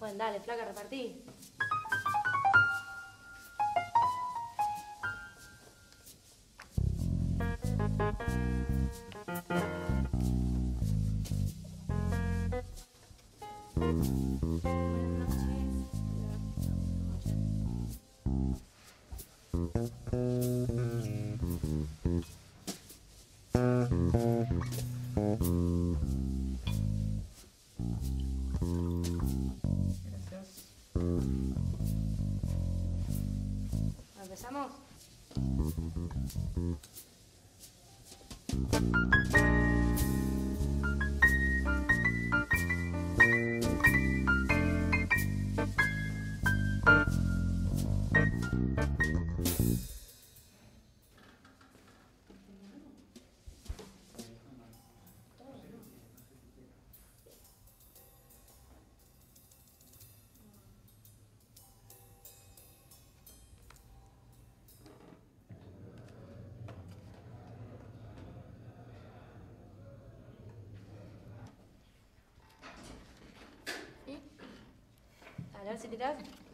Bueno, dale, flaca, repartí. ¿Empezamos? Graças a Deus.